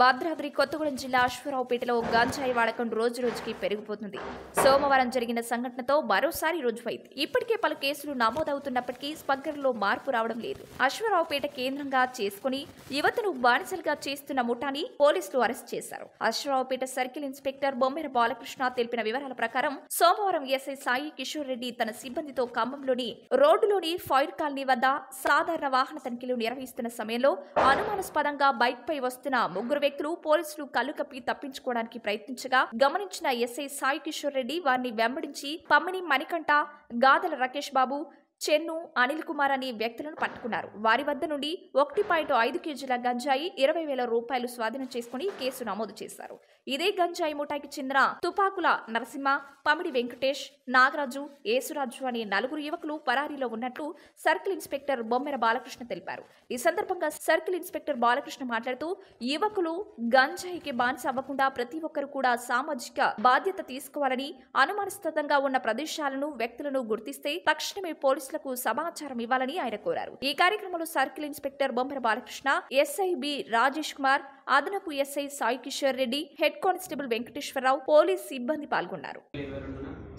భద్రాద్రి కొత్తగూడెం జిల్లా అశ్వరావుపేటలో గంజాయి వాడకం రోజు రోజుకి పెరిగిపోతుంది. సోమవారం జరిగిన సంఘటనతో మరోసారి రుజువైంది. ఇప్పటికే పలు కేసులు నమోదవుతున్నప్పటికీ స్పగ్గర్లో మార్పు రావడం లేదు. అశ్వరావుపేట కేంద్రంగా చేసుకుని యువతను బానిసలుగా చేస్తున్న ముఠాని పోలీసులు అరెస్ట్ చేశారు. అశ్వరావుపేట సర్కిల్ ఇన్స్పెక్టర్ బొమ్మెర బాలకృష్ణ తెలిపిన వివరాల ప్రకారం సోమవారం ఎస్ఐ సాయి కిషోర్ రెడ్డి తన సిబ్బందితో ఖమ్మంలోని రోడ్డులోని ఫైర్ కాలనీ వద్ద సాధారణ వాహన తనిఖీలు నిర్వహిస్తున్న సమయంలో అనుమానాస్పదంగా బైక్ పై వస్తున్న ముగ్గురు వ్యక్తులు పోలీసులు కళ్ళు కప్పి తప్పించుకోవడానికి ప్రయత్నించగా గమనించిన ఎస్ఐ సాయి కిషోర్ రెడ్డి వారిని వెంబడించి పమ్మిని మణికంఠ గాదల రాకేష్ బాబు చెన్ను అనిల్ కుమార్ అనే వ్యక్తులను పట్టుకున్నారు. వారి వద్ద నుండి ఒకటి పాయింట్ ఐదు కేజీల గంజాయి ఇరవై వేల రూపాయలు స్వాధీనం చేసుకుని కేసు నమోదు చేశారు. ఇదే గంజాయి ముఠాకి చెందిన తుపాకుల నరసింహ పమిడి వెంకటేష్ నాగరాజు యేసురాజు అనే నలుగురు యువకులు పరారీలో ఉన్నట్లు సర్కిల్ ఇన్స్పెక్టర్ బొమ్మెర బాలకృష్ణ తెలిపారు. ఈ సందర్భంగా సర్కిల్ ఇన్స్పెక్టర్ బాలకృష్ణ మాట్లాడుతూ యువకులు గంజాయికి బానిస అవ్వకుండా ప్రతి ఒక్కరు కూడా సామాజిక బాధ్యత తీసుకోవాలని అనుమానాస్పదంగా ఉన్న ప్రదేశాలను వ్యక్తులను గుర్తిస్తే తక్షణమే పోలీసులకు సమాచారం ఇవ్వాలని ఆయన కోరారు. ఈ కార్యక్రమంలో circle inspector Bommera Balakrishna SI B Rajesh Kumar అదనపు SI Sai Kishore Reddy head constable Venkateswararao police సిబ్బంది పాల్గొన్నారు.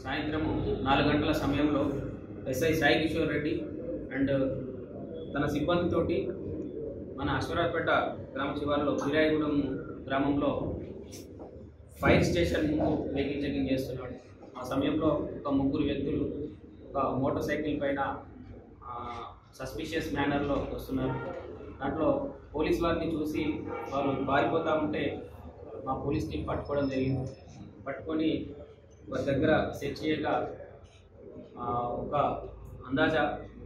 సాయంత్రం నాలుగు గంటల సమయంలో ఎస్ఐ సాయి కిషోర్ రెడ్డి అండ్ తన సిబ్బందితోటి మన అశ్వరాపేట గ్రామ శివారులో విరాయగూడెం గ్రామంలో ఫైర్ స్టేషన్ ముందు వెహికల్ చెకింగ్ చేస్తున్నాడు. ఆ సమయంలో ఒక ముగ్గురు వ్యక్తులు ఒక మోటార్ సైకిల్ పైన సస్పిషియస్ మేనర్లో వస్తున్నారు. దాంట్లో పోలీస్ వారిని చూసి వారు పారిపోతూ ఉంటే మా పోలీస్ టీం పట్టుకోవడం జరిగింది. పట్టుకొని వారి దగ్గర సెట్ చేయగా ఒక అందాజా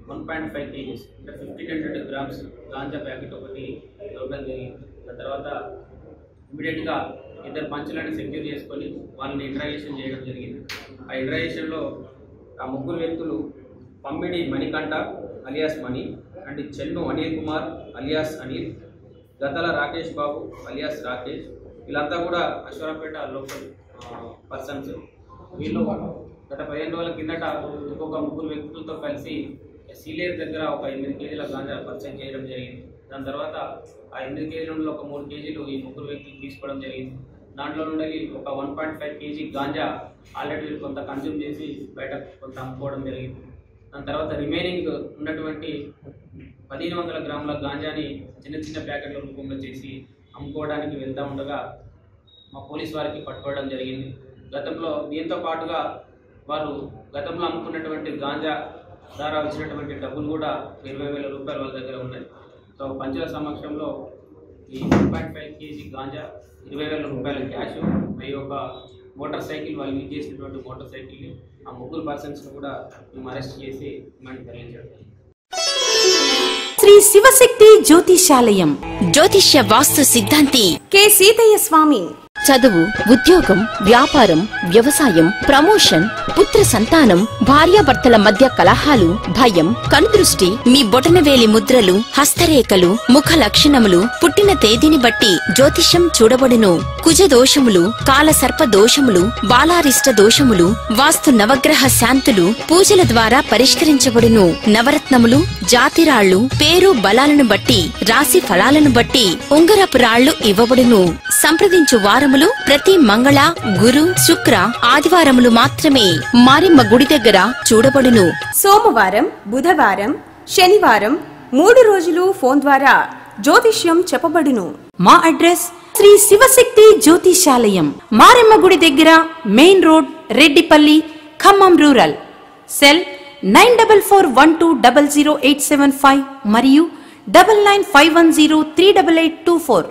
వన్ పాయింట్ ఫైవ్ కేజీస్ అంటే fifteen hundred grams ganja packet ఒకటి దొరకడం జరిగింది. దాని తర్వాత ఇమీడియట్గా ఇద్దరు పంచులను సెక్యూర్ చేసుకొని వాళ్ళని ఇంట్రాగేషన్ చేయడం జరిగింది. ఆ ఇంట్రాగేషన్లో ఆ ముగ్గురు వ్యక్తులు Pammidi Manikanta alias Mani and Chennu Anil Kumar alias Anil Gatala Rakesh Babu alias Rakesh వీళ్ళంతా కూడా అశ్వరాపేట లోకల్ పర్సన్స్ వీళ్ళు గత పదిహేను రోజుల కిందట ఇంకొక ముగ్గురు వ్యక్తులతో కలిసి సీలేరు దగ్గర ఒక ఎనిమిది కేజీల గాంజా పరిచయం చేయడం జరిగింది. దాని తర్వాత ఆ ఎనిమిది కేజీల నుండి ఒక మూడు కేజీలు ఈ ముగ్గురు వ్యక్తులు తీసుకోవడం జరిగింది. దాంట్లో నుండి ఒక one point five kg ganja already కొంత కన్జ్యూమ్ చేసి బయట కొంత అమ్ముకోవడం జరిగింది. దాని తర్వాత రిమైనింగ్ ఉన్నటువంటి పదిహేను వందల గ్రాముల గాంజాని చిన్న చిన్న ప్యాకెట్ల రూపంలో చేసి అమ్ముకోవడానికి వెళ్తూ ఉండగా మా పోలీస్ వారికి పట్టుకోవడం జరిగింది. గతంలో దీంతో పాటుగా వారు గతంలో అమ్ముకున్నటువంటి గాంజా ద్వారా వచ్చినటువంటి డబ్బులు కూడా ఇరవై వేల రూపాయలు వాళ్ళ దగ్గర ఉన్నాయి. సో పంచుల సమక్షంలో ఈ one point five kg ganja ఇరవై వేల రూపాయల క్యాష్ మరియు ఒక మోటార్ సైకిల్ వాళ్ళు యూజ్ చేసినటువంటి మోటార్ సైకిల్ని ఆ ముగ్గురు పర్సన్స్ని కూడా మేము అరెస్ట్ చేసి మనం తరలించడం శ్రీ శివశక్తి జ్యోతిషాలయం. జ్యోతిష్య వాస్తు సిద్ధాంతి. కె. సీతయ్య స్వామి. చదువు ఉద్యోగం వ్యాపారం వ్యవసాయం ప్రమోషన్ పుత్ర సంతానం భార్యాభర్తల మధ్య కలహాలు భయం కనుదృష్టి మీ బొటనవేలి ముద్రలు హస్తరేఖలు ముఖ లక్షణములు పుట్టిన తేదీని బట్టి జ్యోతిష్యం చూడబడును. కుజ దోషములు కాల సర్ప దోషములు బాలారిష్ట దోషములు వాస్తు నవగ్రహ శాంతులు పూజల ద్వారా పరిష్కరించబడును. నవరత్నములు జాతిరాళ్ళు పేరు బలాలను బట్టి రాశి ఫలాలను బట్టి ఉంగరపు రాళ్ళు ఇవ్వబడును. సంప్రదించు వారం వారములు ప్రతి మంగళ గురు శుక్ర ఆదివారములు మాత్రమే. మారిమ్మ గుడి దగ్గర చూడబడును. సోమవారం బుధవారం శనివారం మూడు రోజులు ఫోన్ ద్వారా జ్యోతిష్యం చెప్పబడును. మా అడ్రస్ శ్రీ శివశక్తి జ్యోతిషాలయం మారెమ్మ గుడి దగ్గర main road Reddipalli Khammam rural. Cell nine double four one two double zero eight seven five మరియు double nine five one zero three double eight two four.